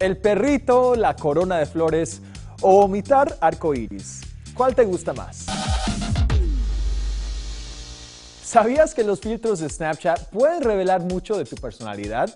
¿El perrito, la corona de flores o vomitar arcoíris? ¿Cuál te gusta más? ¿Sabías que los filtros de Snapchat pueden revelar mucho de tu personalidad?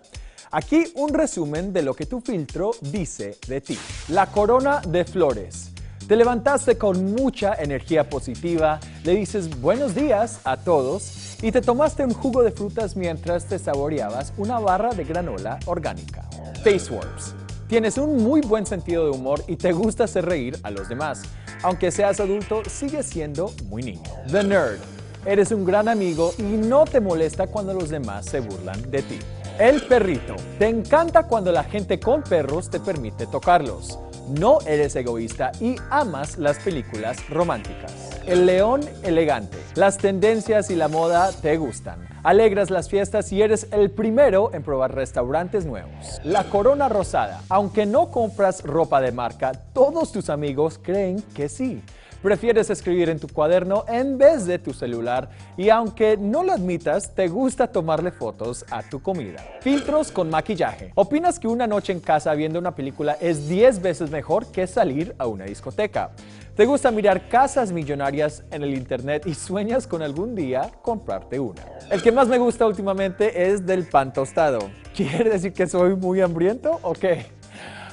Aquí un resumen de lo que tu filtro dice de ti. La corona de flores. Te levantaste con mucha energía positiva, le dices buenos días a todos y te tomaste un jugo de frutas mientras te saboreabas una barra de granola orgánica. Face Warps. Tienes un muy buen sentido de humor y te gusta hacer reír a los demás. Aunque seas adulto, sigues siendo muy niño. The Nerd. Eres un gran amigo y no te molesta cuando los demás se burlan de ti. El perrito. Te encanta cuando la gente con perros te permite tocarlos. No eres egoísta y amas las películas románticas. El león elegante. Las tendencias y la moda te gustan. Alegras las fiestas y eres el primero en probar restaurantes nuevos. La corona rosada. Aunque no compras ropa de marca, todos tus amigos creen que sí. Prefieres escribir en tu cuaderno en vez de tu celular y aunque no lo admitas, te gusta tomarle fotos a tu comida. Filtros con maquillaje. ¿Opinas que una noche en casa viendo una película es 10 veces mejor que salir a una discoteca? ¿Te gusta mirar casas millonarias en el internet y sueñas con algún día comprarte una? El que más me gusta últimamente es del pan tostado. ¿Quiere decir que soy muy hambriento o qué?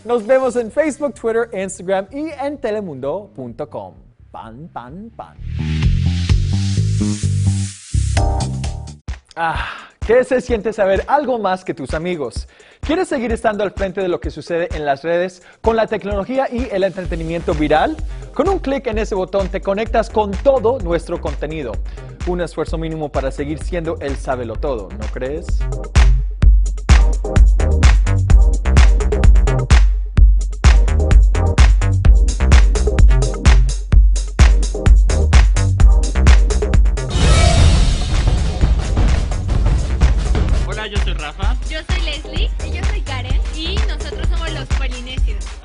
Nos vemos en Facebook, Twitter, Instagram y en telemundo.com pan, pan, pan. Ah, ¿qué se siente saber algo más que tus amigos? ¿Quieres seguir estando al frente de lo que sucede en las redes con la tecnología y el entretenimiento viral? Con un clic en ese botón te conectas con todo nuestro contenido. Un esfuerzo mínimo para seguir siendo el todo, ¿no crees? soy Rafa. Yo soy Leslie. Y yo soy Karen. Y nosotros somos los Polinesios.